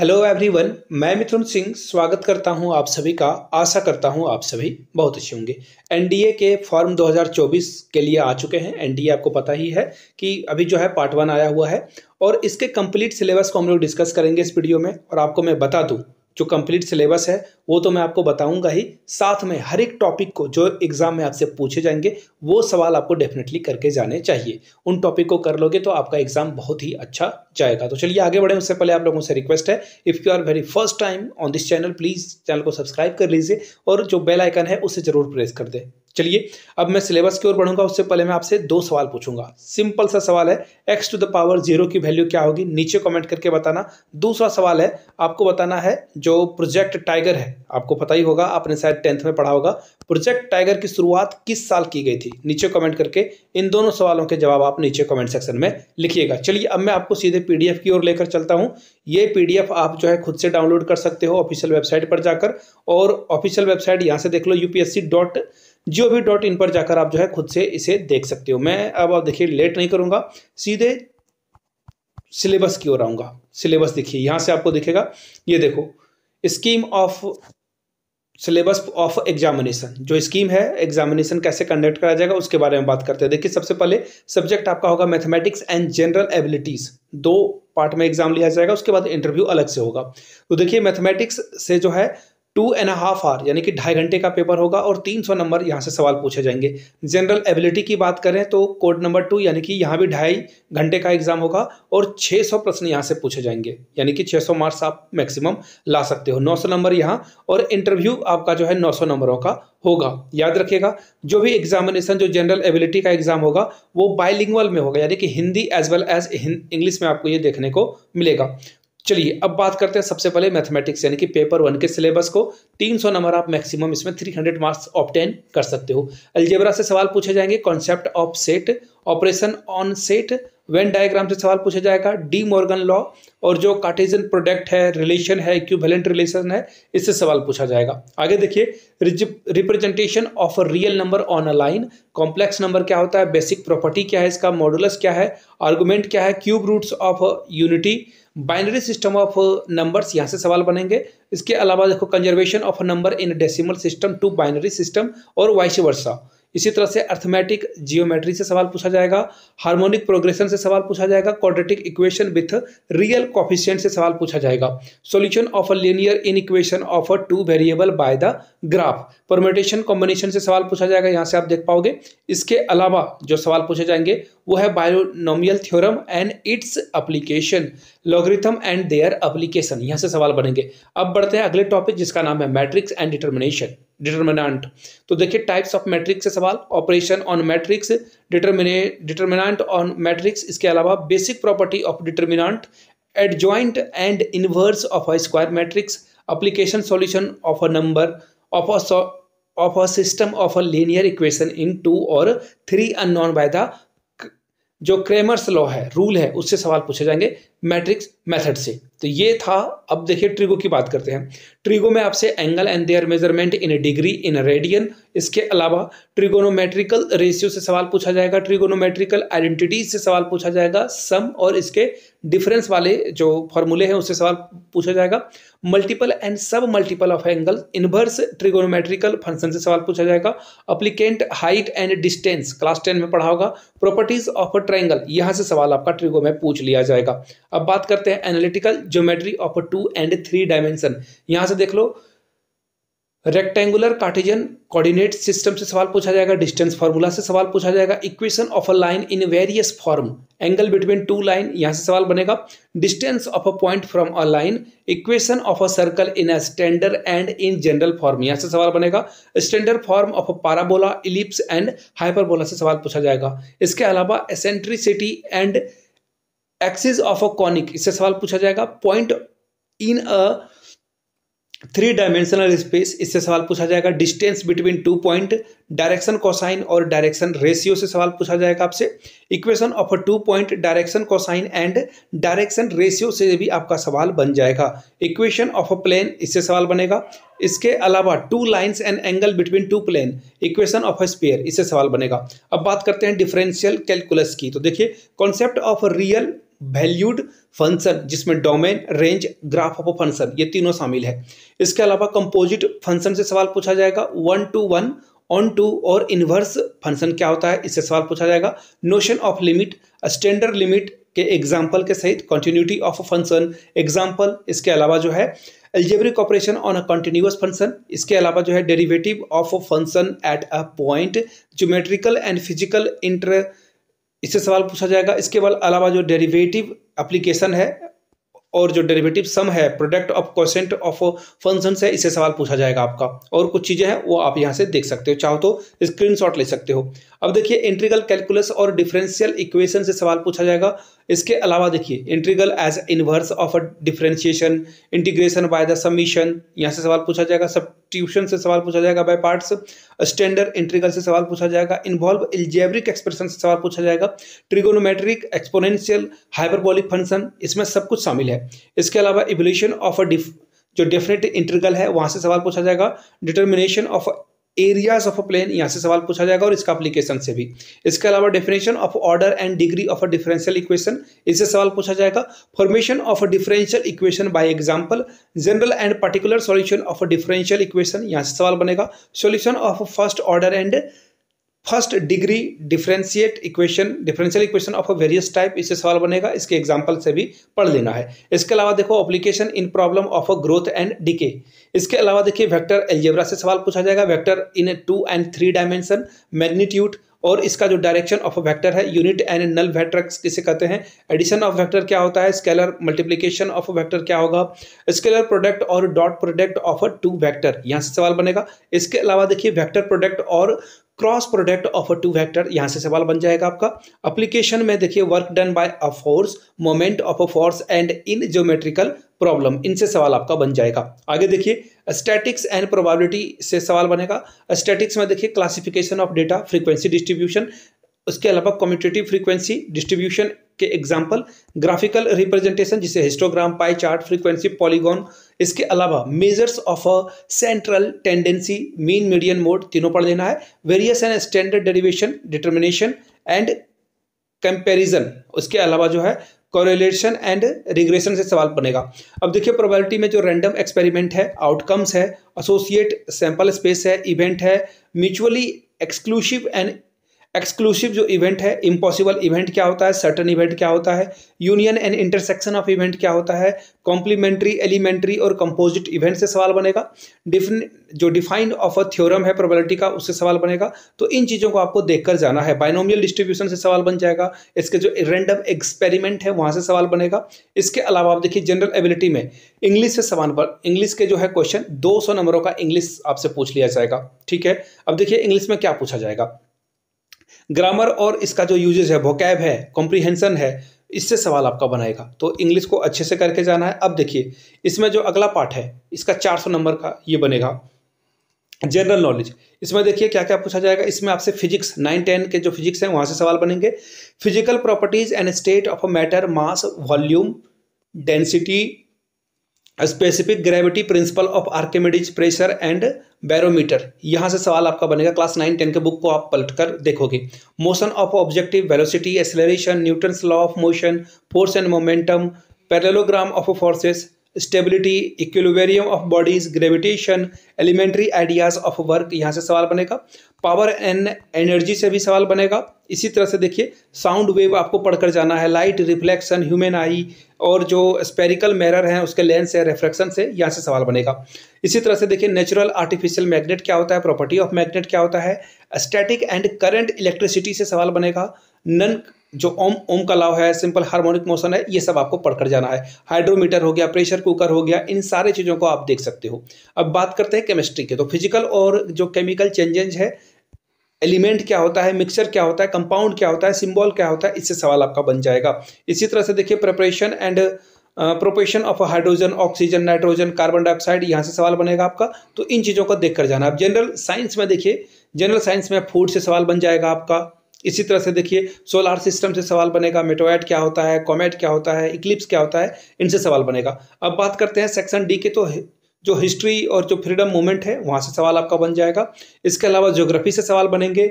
Hello everyone मैं मिथुन सिंह स्वागत करता हूँ आप सभी का। आशा करता हूँ आप सभी बहुत अच्छे होंगे। एनडीए के फॉर्म 2024 के लिए आ चुके हैं। एनडीए आपको पता ही है कि अभी जो है पार्ट वन आया हुआ है और इसके कंप्लीट सिलेबस को हम लोग डिस्कस करेंगे इस वीडियो में और आपको मैं बता दूँ जो कंप्लीट सिलेबस है, वो तो मैं आपको बताऊँगा ही। साथ में हर एक टॉपिक को जो एग्ज़ाम में आपसे पूछे जाएँगे, वो सवाल आपको डेफिनेटली करके जाने चाहिए। उन टॉपिक को कर लोगे तो आपका एग्ज़ाम बहुत ही अच्छा जाएगा। तो चलिए आगे बढ़े, उससे पहले आप लोगों से रिक्वेस्ट है if you are very first time on this channel please channel को सब्सक्राइब कर लीजिए और जो बेल आइकन है, उसे ज़रूर प्रेस कर दे। चलिए, अब मैं सिलेबस की ओर बढ़ूँगा, उससे पहले मैं आपसे दो सवाल पूछूँगा। सिंपल सा सवाल है x to the power zero की वैल्यू क्या होगी? नीचे कमेंट करके बताना। दूसरा सवाल है, आपको बताना है, जो प्रोजेक्ट टाइगर है, आपको पता ही होगा, आपने शायद टेंथ में पढ़ा होगा प्रोजेक्ट टाइगर की शुरुआत किस साल की गई थी? नीचे कमेंट करके इन दोनों सवालों के जवाब आप नीचे कमेंट सेक्शन में लिखिएगा। चलिए, अब मैं आपको सीधे पीडीएफ की ओर लेकर चलता हूँ। ये पीडीएफ आप जो है खुद से डाउनलोड कर सकते हो ऑफिशियल वेबसाइट पर जाकर और ऑफिशियल वेबसाइट यहाँ से देख लो UPSC dot G O V dot in पर जाकर आप जो है खुद से इसे देख सकते हो। मैं अब आप देखिए लेट नहीं करूँगा, सीधे सिलेबस की ओर आऊँगा। सिलेबस देखिए, यहाँ से आपको दिखेगा, ये देखो scheme of syllabus of examination जो स्कीम है एग्जामिनेशन कैसे कंडक्ट करा जाएगा, उसके बारे में बात करते हैं। देखिए, सबसे पहले सब्जेक्ट आपका होगा मैथमेटिक्स एंड जनरल एबिलिटीज़ दो पार्ट में एग्ज़ाम लिया जाएगा, उसके बाद इंटरव्यू अलग से होगा। तो देखिए मैथमेटिक्स से जो है टू एंड हाफ़ आवर, यानी कि ढाई घंटे का पेपर होगा और तीन सौ नंबर यहाँ से सवाल पूछे जाएँगे। जनरल एबिलिटी की बात करें तो कोड नंबर टू यानी कि यहाँ भी ढाई घंटे का एग्ज़ाम होगा और छः सौ प्रश्न यहाँ से पूछे जाएँगे। यानी कि छः सौ मार्क्स आप मैक्सिमम ला सकते हो। नौ सौ नंबर यहाँ और इंटरव्यू आपका जो है नौ सौ नंबरों का होगा। याद रखिएगा, जो भी एग्जामिनेशन जो जनरल एबिलिटी का एग्ज़ाम होगा, वो बाइलिंगुअल में होगा, यानी कि Hindi as well as English में आपको ये देखने को मिलेगा। चलिए, अब बात करते हैं सबसे पहले मैथमेटिक्स यानी कि पेपर वन के सिलेबस को। 300 नंबर आप मैक्सिमम इसमें 300 मार्क्स ऑप्टेन कर सकते हो। अलजेबरा से सवाल पूछे जाएँगे concept of set operation on set Venn diagram से सवाल पूछा जाएगा डी मॉर्गन लॉ और जो कार्टेजन प्रोडक्ट है रिलेशन है इक्विवेलेंट रिलेशन है, इससे सवाल पूछा जाएगा। आगे देखिए representation of a real number on a line complex number क्या होता है बेसिक प्रॉपर्टी क्या है, इसका मॉडुलस क्या है आर्गुमेंट क्या है cube roots of unity binary system of numbers यहाँ से सवाल बनेंगे। इसके अलावा देखो conservation of number in decimal system to binary system और वाइस वर्षा इसी तरह से अर्थमेटिक जियोमेट्री से सवाल पूछा जाएगा हार्मोनिक प्रोग्रेशन से सवाल पूछा जाएगा quadratic equation with real coefficient से सवाल पूछा जाएगा। Solution of a linear in equation of a two variable by the graph permutation combination से सवाल पूछा जाएगा, यहाँ से आप देख पाओगे। इसके अलावा जो सवाल पूछे जाएँगे, वो है binomial theorem and its application logarithm and their application यहाँ से सवाल बनेंगे। अब बढ़ते हैं अगले टॉपिक जिसका नाम है मैट्रिक्स एंड डिटर्मिनेशन डिटर्मिनेंट तो देखिए टाइप्स ऑफ़ मैट्रिक्स से सवाल operation on matrix determine determinant on matrix इसके अलावा basic property of determinant adjoint and inverse of a square matrix application solution of a number of a of a system of a linear equation in two और three unknown by the जो Cramer's law है rule है, उससे सवाल पूछे जाएँगे। Matrix method से। तो ये था, अब देखिए ट्रिगो की बात करते हैं। ट्रिगो में आपसे angle and their measurement in degree in radian इसके अलावा ट्रिगोनोमेट्रिकल रेशियो से सवाल पूछा जाएगा ट्रिगोनोमेट्रिकल आइडेंटिटीज से सवाल पूछा जाएगा सम और इसके डिफरेंस वाले जो फॉर्मूले हैं उससे सवाल पूछा जाएगा। Multiple and sub multiple of angle inverse trigonometrical function से सवाल पूछा जाएगा। Applicant height and distance class ten में पढ़ा होगा। प्रॉपर्टीज़ ऑफ़ अ ट्राइंगल यहाँ से सवाल आपका ट्रिगो में पूछ लिया जाएगा। अब बात करते हैं analytical geometry of two and three dimension यहाँ से देख लो रेक्टेंगुलर कार्टिजन कोऑर्डिनेट सिस्टम से सवाल पूछा जाएगा डिस्टेंस फार्मूला से सवाल पूछा जाएगा equation of a line in various form angle between two line यहाँ से सवाल बनेगा distance of a point from a line equation of a circle in a standard and in general form यहाँ से सवाल बनेगा standard form of a parabola ellipse and hyperbola से सवाल पूछा जाएगा. इसके अलावा eccentricity and axis of a conic इससे सवाल पूछा जाएगा। Point in a three dimensional space इससे सवाल पूछा जाएगा। Distance between two point direction cosine और डायरेक्शन रेशियो से सवाल पूछा जाएगा आपसे। Equation of a two point direction cosine and direction ratio से भी आपका सवाल बन जाएगा। इक्वेशन ऑफ़ अ प्लेन इससे सवाल बनेगा। इसके अलावा two lines and angle between two plane equation of a sphere इससे सवाल बनेगा। अब बात करते हैं डिफरेंशियल कैलकुलस की। तो देखिए concept of real valued function जिसमें domain range graph of function ये तीनों शामिल है। इसके अलावा कंपोजिट फ़ंक्शन से सवाल पूछा जाएगा one to one on to और इनवर्स फ़ंक्शन क्या होता है, इससे सवाल पूछा जाएगा notion of limit standard limit के एग्ज़ाम्पल के सहित कंटिन्यूटी ऑफ़ फ़ंक्शन एग्ज़ाम्पल इसके अलावा जो है algebraic operation on a continuous function इसके अलावा जो है derivative of function at a point geometrical and physical inter इससे सवाल पूछा जाएगा, इसके अलावा जो डेरिवेटिव अप्लीकेशन है और जो डेरिवेटिव सम है product of question of function है, इससे सवाल पूछा जाएगा आपका। और कुछ चीज़ें हैं, वो आप यहाँ से देख सकते हो। चाहो तो स्क्रीनशॉट ले सकते हो। अब देखिए इंट्रीगल कैलकुलस और डिफरेंशियल इक्वेशन से सवाल पूछा जाएगा। इसके अलावा देखिए integral as inverse of a differentiation integration by the summation यहाँ से सवाल पूछा जाएगा सब ट्यूशन से सवाल पूछा जाएगा बाय पार्ट्स स्टैंडर्ड इंट्रीगल से सवाल पूछा जाएगा इन्वॉल्व इल्जेब्रिक एक्सप्रेशन से सवाल पूछा जाएगा ट्रिगोनोमेट्रिक एक्सपोनेंशियल हाइपरबोलिक फ़ंक्शन इसमें सब कुछ शामिल है। इसके अलावा इवोल्यूशन ऑफ़ अ डिफ जो डेफिनेट इंट्रीगल है, वहाँ से सवाल पूछा जाएगा determination of areas of a plane यहाँ से सवाल पूछा जाएगा और इसका अप्लीकेशन से भी। इसके अलावा definition of order and degree of a differential equation इससे सवाल पूछा जाएगा। Formation of a differential equation by example general and particular solution of a differential equation यहाँ से सवाल बनेगा। Solution of first order and first degree differentiate equation differential equation of a various type इससे सवाल बनेगा, इसके एग्जांपल से भी पढ़ लेना है। इसके अलावा देखो application in problem of a growth and decay इसके अलावा देखिए वेक्टर एल्जेब्रा से सवाल पूछा जाएगा। Vector in two and three dimension magnitude और इसका जो डायरेक्शन ऑफ़ अ वेक्टर है यूनिट एंड नल वेक्टर किसे कहते हैं? एडिशन ऑफ़ वेक्टर क्या होता है? स्केलर मल्टीप्लीकेशन ऑफ़ वेक्टर क्या होगा? स्केलर प्रोडक्ट और dot product of a two vector यहाँ से सवाल बनेगा। इसके अलावा देखिए वेक्टर प्रोडक्ट और cross product of a two vector यहाँ से सवाल बन जाएगा आपका। अप्लीकेशन में देखिए work done by a force moment of a force and in geometrical problem इनसे सवाल आपका बन जाएगा। आगे देखिए स्टैटिक्स एंड प्रोबेबिलिटी से सवाल बनेगा। स्टैटिक्स में देखिए classification of data frequency distribution उसके अलावा कम्यूटेटिव फ्रीक्वेंसी डिस्ट्रीब्यूशन के एग्ज़ाम्पल ग्राफिकल रिप्रेजेंटेशन जिसे histogram pie chart frequency polygon इसके अलावा measures of a central tendency mean median mode तीनों पढ़ लेना है। Various and standard derivation determination and comparison उसके अलावा जो है कोरिलेशन एंड रिग्रेशन से सवाल बनेगा। अब देखिए प्रोबेबिलिटी में जो रैंडम एक्सपेरिमेंट है आउटकम्स है एसोसिएट सैंपल स्पेस है इवेंट है म्यूचुअली एक्सक्लूसिव एंड एक्सक्लूसिव जो इवेंट है इम्पॉसिबल इवेंट क्या होता है सर्टन इवेंट क्या होता है union and intersection of event क्या होता है कॉम्प्लीमेंट्री एलिमेंट्री और कंपोजिट इवेंट से सवाल बनेगा। डिफिन जो डिफाइंड ऑफ़ अ थ्योरम है प्रोबेबिलिटी का, उससे सवाल बनेगा। तो इन चीज़ों को आपको देखकर जाना है। बाइनोमियल डिस्ट्रीब्यूशन से सवाल बन जाएगा। इसके जो रेंडम एक्सपेरिमेंट है, वहाँ से सवाल बनेगा। इसके अलावा आप देखिए जनरल एबिलिटी में इंग्लिश से सवाल पर इंग्लिश के जो है क्वेश्चन दो सौ नंबरों का इंग्लिश आपसे पूछ लिया जाएगा। ठीक है? अब देखिए इंग्लिश में क्या पूछा जाएगा? ग्रामर और इसका जो यूजेज है वोकैब है कॉम्प्रीहेंसन है, इससे सवाल आपका बनाएगा। तो इंग्लिश को अच्छे से करके जाना है। अब देखिए, इसमें जो अगला पार्ट है, इसका 400 नंबर का ये बनेगा। जनरल नॉलेज इसमें देखिए क्या क्या पूछा जाएगा। इसमें आपसे फिजिक्स नाइन टेन के जो फिजिक्स हैं, वहाँ से सवाल बनेंगे। Physical properties and state of a matter mass volume density specific gravity principle of Archimedes pressure and barometer. यहाँ से सवाल आपका बनेगा, क्लास नाइन, टेन के बुक को आप पलट कर देखोगे। Motion of objective velocity, acceleration, Newton's law of motion, force and momentum parallelogram of forces stability equilibrium of bodies gravitation elementary ideas of work यहाँ से सवाल बनेगा। पावर एंड एनर्जी से भी सवाल बनेगा। इसी तरह से देखिए साउंड वेव आपको पढ़कर जाना है लाइट रिफ्लेक्शन ह्यूमन आई और जो स्पेरिकल मिरर हैं, उसके लेंस है रिफ्लेक्शन से यहाँ से सवाल बनेगा। इसी तरह से देखिए नेचुरल आर्टिफिशियल मैग्नेट क्या होता है प्रॉपर्टी ऑफ़ मैग्नेट क्या होता है? स्टैटिक एंड करंट इलेक्ट्रिसिटी से सवाल बनेगा। नन जो ओम ओम का लाव है सिंपल हार्मोनिक मोशन है, ये सब आपको पढ़कर जाना है। हाइड्रोमीटर हो गया प्रेशर कुकर हो गया, इन सारे चीज़ों को आप देख सकते हो। अब बात करते हैं केमिस्ट्री के। तो फ़िज़िकल और जो केमिकल चेंजेज है एलिमेंट क्या होता है मिक्सचर क्या होता है कंपाउंड क्या होता है सिंबल क्या होता है, इससे सवाल आपका बन जाएगा। इसी तरह से देखिए preparation and properties of hydrogen oxygen nitrogen carbon dioxide यहाँ से सवाल बनेगा आपका। तो इन चीज़ों को देख कर जाना। अब जनरल साइंस में देखिए जनरल साइंस में फ़ूड से सवाल बन जाएगा आपका। इसी तरह से देखिए सोलार सिस्टम से सवाल बनेगा मेटोएट क्या होता है कॉमेट क्या होता है इक्लिप्स क्या होता है, इनसे सवाल बनेगा। अब बात करते हैं सेक्शन डी के तो जो हिस्ट्री और जो फ्रीडम मूवमेंट है, वहाँ से सवाल आपका बन जाएगा। इसके अलावा ज्योग्राफी से सवाल बनेंगे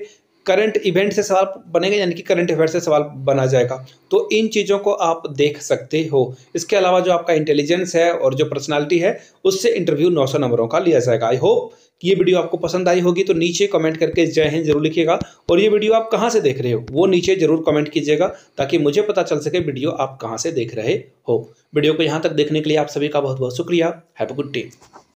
करंट इवेंट से सवाल बनेंगे, यानी कि करंट अफेयर से सवाल बना जाएगा। तो इन चीज़ों को आप देख सकते हो। इसके अलावा जो आपका इंटेलिजेंस है और जो पर्सनालिटी है, उससे इंटरव्यू 900 नंबरों का लिया जाएगा। आई होप कि ये वीडियो आपको पसंद आई होगी तो नीचे कमेंट करके जय हिंद ज़रूर लिखिएगा। और ये वीडियो आप कहाँ से देख रहे हो, वो नीचे ज़रूर कमेंट कीजिएगा ताकि मुझे पता चल सके वीडियो आप कहाँ से देख रहे हो। वीडियो को यहाँ तक देखने के लिए आप सभी का बहुत बहुत शुक्रिया। Have a good day